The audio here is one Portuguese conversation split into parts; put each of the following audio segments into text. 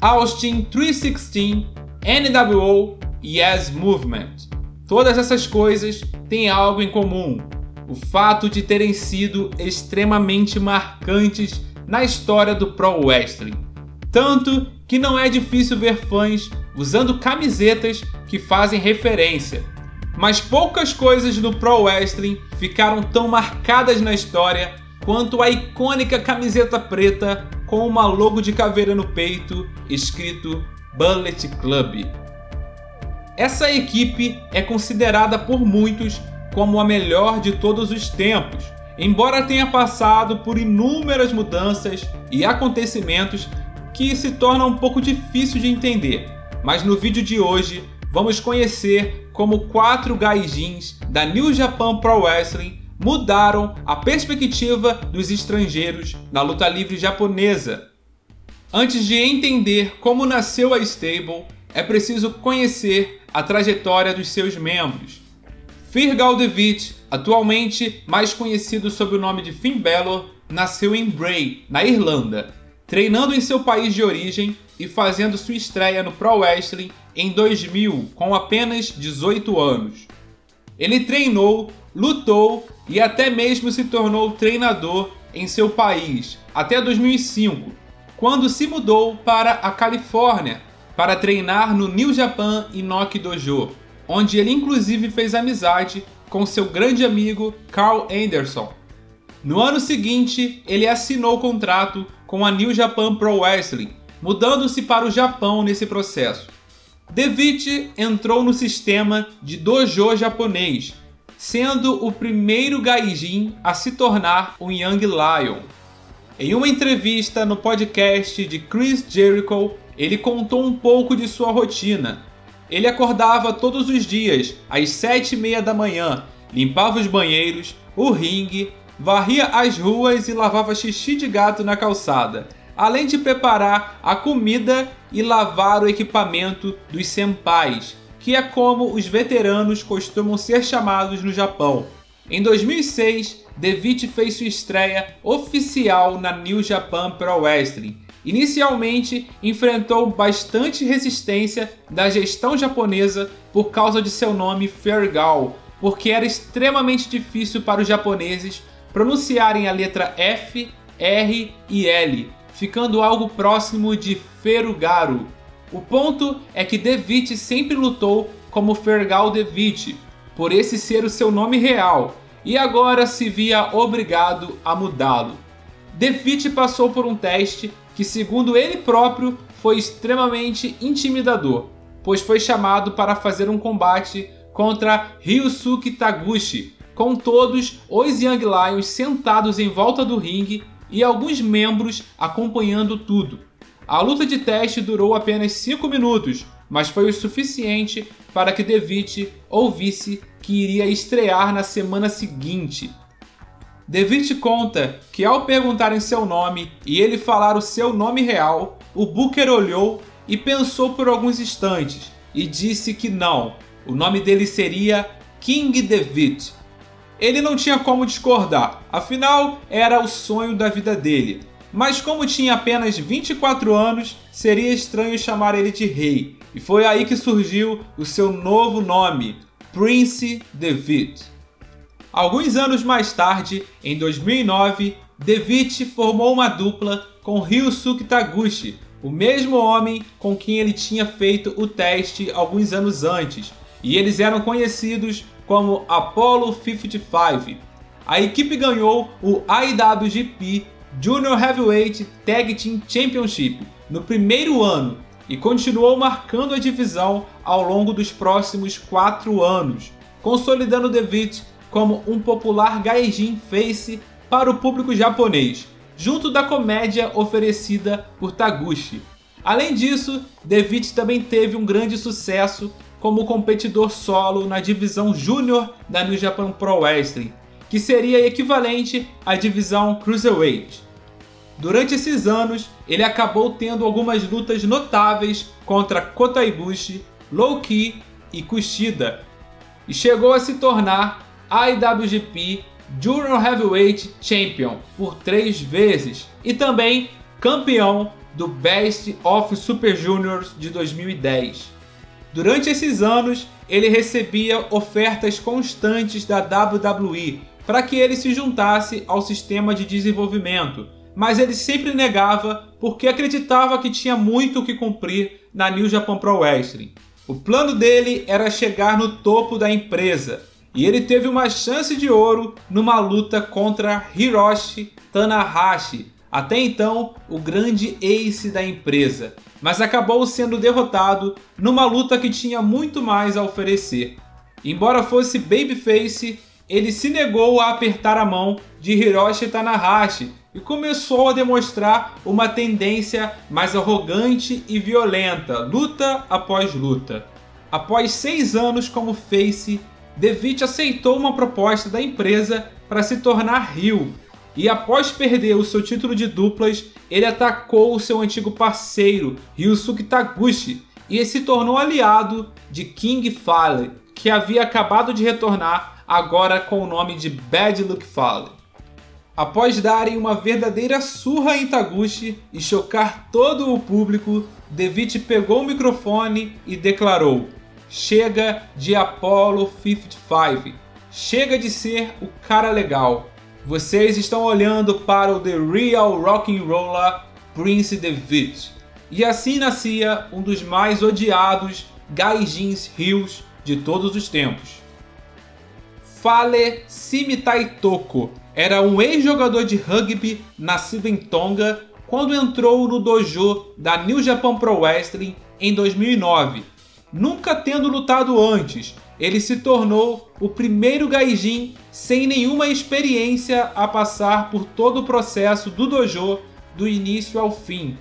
Austin 316, NWO e Yes Movement. Todas essas coisas têm algo em comum: o fato de terem sido extremamente marcantes na história do Pro Wrestling. Tanto que não é difícil ver fãs usando camisetas que fazem referência. Mas poucas coisas do Pro Wrestling ficaram tão marcadas na história quanto a icônica camiseta preta com uma logo de caveira no peito escrito Bullet Club. Essa equipe é considerada por muitos como a melhor de todos os tempos, embora tenha passado por inúmeras mudanças e acontecimentos que se torna um pouco difícil de entender. Mas no vídeo de hoje vamos conhecer como quatro gaijins da New Japan Pro Wrestling mudaram a perspectiva dos estrangeiros na luta livre japonesa. Antes de entender como nasceu a stable, é preciso conhecer a trajetória dos seus membros. Firgal Devitt, atualmente mais conhecido sob o nome de Finn Balor, nasceu em Bray, na Irlanda, treinando em seu país de origem e fazendo sua estreia no Pro Wrestling em 2000, com apenas 18 anos. Ele treinou, lutou e até mesmo se tornou treinador em seu país até 2005, quando se mudou para a Califórnia para treinar no New Japan Inoki Dojo, onde ele inclusive fez amizade com seu grande amigo Carl Anderson. No ano seguinte, ele assinou contrato com a New Japan Pro Wrestling, mudando-se para o Japão nesse processo. Devitt entrou no sistema de dojo japonês, sendo o primeiro gaijin a se tornar um Young Lion. Em uma entrevista no podcast de Chris Jericho, ele contou um pouco de sua rotina. Ele acordava todos os dias às sete e meia da manhã, limpava os banheiros, o ringue, varria as ruas e lavava xixi de gato na calçada além de preparar a comida e lavar o equipamento dos senpais, que é como os veteranos costumam ser chamados no Japão. Em 2006, Devitt fez sua estreia oficial na New Japan Pro Wrestling. Inicialmente, enfrentou bastante resistência da gestão japonesa por causa de seu nome Fergal, porque era extremamente difícil para os japoneses pronunciarem a letra F, R e L, ficando algo próximo de Ferugaro. O ponto é que Devitt sempre lutou como Fergal Devitt, por esse ser o seu nome real, e agora se via obrigado a mudá-lo. Devitt passou por um teste que, segundo ele próprio, foi extremamente intimidador, pois foi chamado para fazer um combate contra Ryusuke Taguchi, com todos os Young Lions sentados em volta do ringue e alguns membros acompanhando tudo. A luta de teste durou apenas 5 minutos, mas foi o suficiente para que Devitt ouvisse que iria estrear na semana seguinte. Devitt conta que ao perguntarem seu nome e ele falar o seu nome real, o Booker olhou e pensou por alguns instantes e disse que não, o nome dele seria King Devitt. Ele não tinha como discordar, afinal era o sonho da vida dele. Mas como tinha apenas 24 anos, seria estranho chamar ele de rei, e foi aí que surgiu o seu novo nome, Prince Devitt. Alguns anos mais tarde, em 2009, Devitt formou uma dupla com Ryusuke Taguchi, o mesmo homem com quem ele tinha feito o teste alguns anos antes, e eles eram conhecidos como Apollo 55. A equipe ganhou o IWGP Junior Heavyweight Tag Team Championship no primeiro ano e continuou marcando a divisão ao longo dos próximos quatro anos, consolidando Devitt como um popular gaijin face para o público japonês, junto da comédia oferecida por Taguchi. Além disso, Devitt também teve um grande sucesso como competidor solo na divisão Júnior da New Japan Pro Wrestling, que seria equivalente à divisão Cruiserweight. Durante esses anos, ele acabou tendo algumas lutas notáveis contra Kota Ibushi, Low-Ki e Kushida, e chegou a se tornar IWGP Junior Heavyweight Champion por três vezes e também campeão do Best of Super Juniors de 2010. Durante esses anos, ele recebia ofertas constantes da WWE para que ele se juntasse ao sistema de desenvolvimento, mas ele sempre negava porque acreditava que tinha muito o que cumprir na New Japan Pro Wrestling. O plano dele era chegar no topo da empresa, e ele teve uma chance de ouro numa luta contra Hiroshi Tanahashi, até então o grande ace da empresa, mas acabou sendo derrotado numa luta que tinha muito mais a oferecer. Embora fosse babyface, ele se negou a apertar a mão de Hiroshi Tanahashi e começou a demonstrar uma tendência mais arrogante e violenta, luta após luta. Após seis anos como face, Devitt aceitou uma proposta da empresa para se tornar heel e após perder o seu título de duplas, ele atacou o seu antigo parceiro Ryusuke Taguchi e se tornou aliado de King Fale, que havia acabado de retornar agora com o nome de Bad Luck Fale. Após darem uma verdadeira surra em Taguchi e chocar todo o público, Devitt pegou o microfone e declarou: Chega de Apollo 55. Chega de ser o cara legal. Vocês estão olhando para o The Real Rock'n'Roller Prince Devitt. E assim nascia um dos mais odiados gaijins rios de todos os tempos. Fale Simitaitoko era um ex-jogador de rugby nascido em Tonga quando entrou no dojo da New Japan Pro Wrestling em 2009. Nunca tendo lutado antes, ele se tornou o primeiro gaijin sem nenhuma experiência a passar por todo o processo do dojo do início ao fim.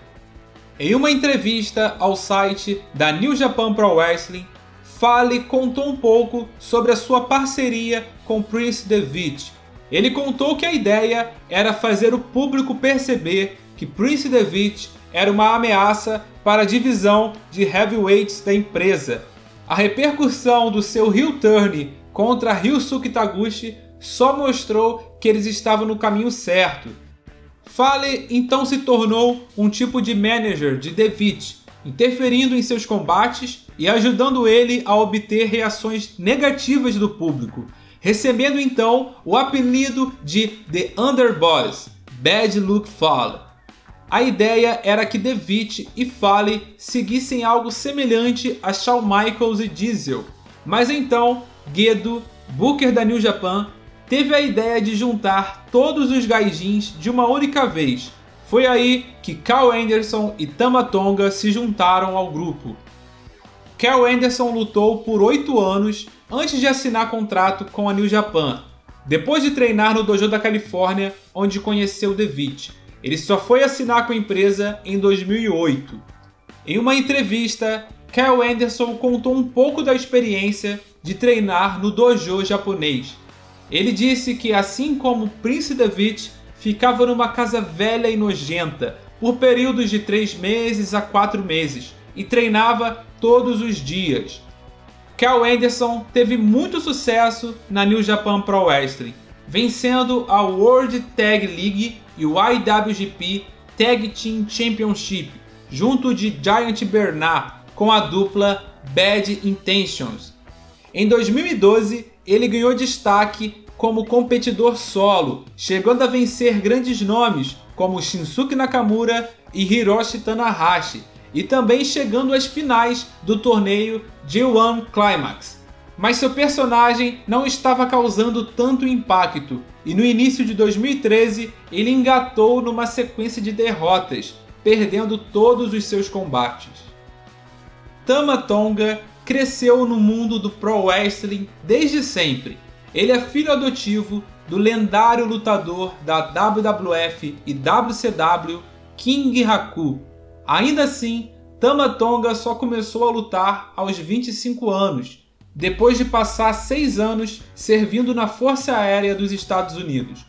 Em uma entrevista ao site da New Japan Pro Wrestling, Fale contou um pouco sobre a sua parceria com Prince Devitt. Ele contou que a ideia era fazer o público perceber que Prince Devitt era uma ameaça para a divisão de heavyweights da empresa. A repercussão do seu heel turn contra Ryusuke Taguchi só mostrou que eles estavam no caminho certo. Fale então se tornou um tipo de manager de Devitt, interferindo em seus combates e ajudando ele a obter reações negativas do público, recebendo então o apelido de The Underboss, Bad Luck Fale. A ideia era que Devitt e Fale seguissem algo semelhante a Shawn Michaels e Diesel, mas então Gedo, Booker da New Japan, teve a ideia de juntar todos os gaijins de uma única vez. Foi aí que Carl Anderson e Tama Tonga se juntaram ao grupo. Cal Anderson lutou por 8 anos antes de assinar contrato com a New Japan, depois de treinar no dojo da Califórnia, onde conheceu Devitt. Ele só foi assinar com a empresa em 2008. Em uma entrevista, Cal Anderson contou um pouco da experiência de treinar no dojo japonês. Ele disse que, assim como Prince Devitt, ficava numa casa velha e nojenta por períodos de 3 meses a 4 meses e treinava todos os dias. Cal Anderson teve muito sucesso na New Japan Pro Wrestling, vencendo a World Tag League e o IWGP Tag Team Championship, junto de Giant Bernard com a dupla Bad Intentions. Em 2012, ele ganhou destaque como competidor solo, chegando a vencer grandes nomes como Shinsuke Nakamura e Hiroshi Tanahashi, e também chegando às finais do torneio G1 Climax. Mas seu personagem não estava causando tanto impacto, e no início de 2013 ele engatou numa sequência de derrotas, perdendo todos os seus combates. Tama Tonga cresceu no mundo do pro wrestling desde sempre. Ele é filho adotivo do lendário lutador da WWF e WCW King Haku, Ainda assim, Tama Tonga só começou a lutar aos 25 anos, depois de passar seis anos servindo na Força Aérea dos Estados Unidos.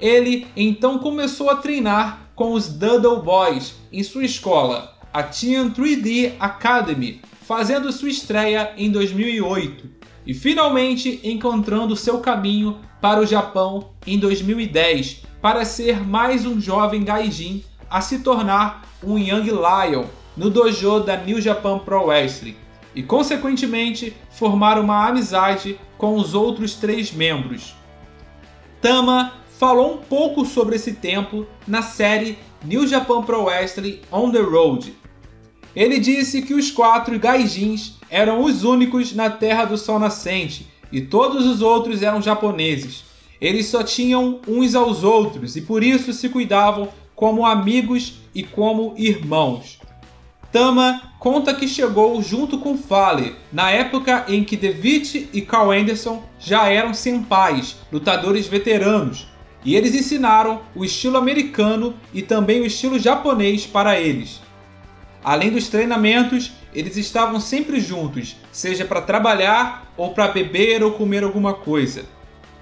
Ele então começou a treinar com os Doodle Boys em sua escola, a Team 3D Academy, fazendo sua estreia em 2008 e finalmente encontrando seu caminho para o Japão em 2010 para ser mais um jovem gaijin a se tornar um Young Lion no dojo da New Japan Pro Wrestling e, consequentemente, formar uma amizade com os outros três membros. Tama falou um pouco sobre esse tempo na série New Japan Pro Wrestling On the Road. Ele disse que os quatro gaijins eram os únicos na Terra do Sol Nascente e todos os outros eram japoneses. Eles só tinham uns aos outros e por isso se cuidavam como amigos e como irmãos. Tama conta que chegou junto com Fale, na época em que Devitt e Carl Anderson já eram senpais, lutadores veteranos, e eles ensinaram o estilo americano e também o estilo japonês para eles. Além dos treinamentos, eles estavam sempre juntos, seja para trabalhar ou para beber ou comer alguma coisa.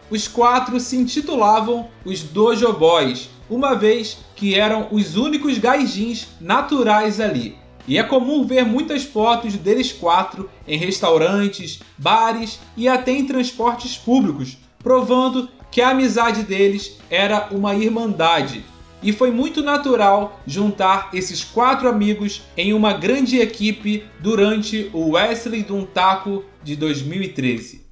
Os quatro se intitulavam os Dojo Boys, uma vez que eram os únicos gaijins naturais ali. E é comum ver muitas fotos deles quatro em restaurantes, bares e até em transportes públicos, provando que a amizade deles era uma irmandade. E foi muito natural juntar esses quatro amigos em uma grande equipe durante o Wesley Taco de 2013.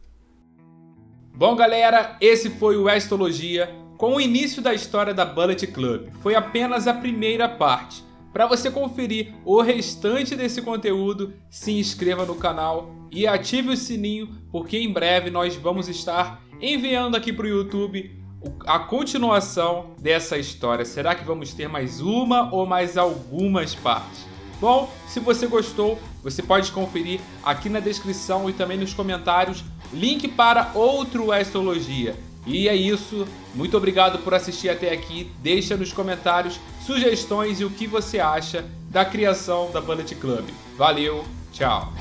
Bom, galera, esse foi o Westologia com o início da história da Bullet Club. Foi apenas a primeira parte. Para você conferir o restante desse conteúdo, se inscreva no canal e ative o sininho, porque em breve nós vamos estar enviando aqui para o YouTube a continuação dessa história. Será que vamos ter mais uma ou mais algumas partes? Bom, se você gostou, você pode conferir aqui na descrição e também nos comentários link para outro Astrologia. E é isso. Muito obrigado por assistir até aqui. Deixa nos comentários sugestões e o que você acha da criação da Bullet Club. Valeu, tchau.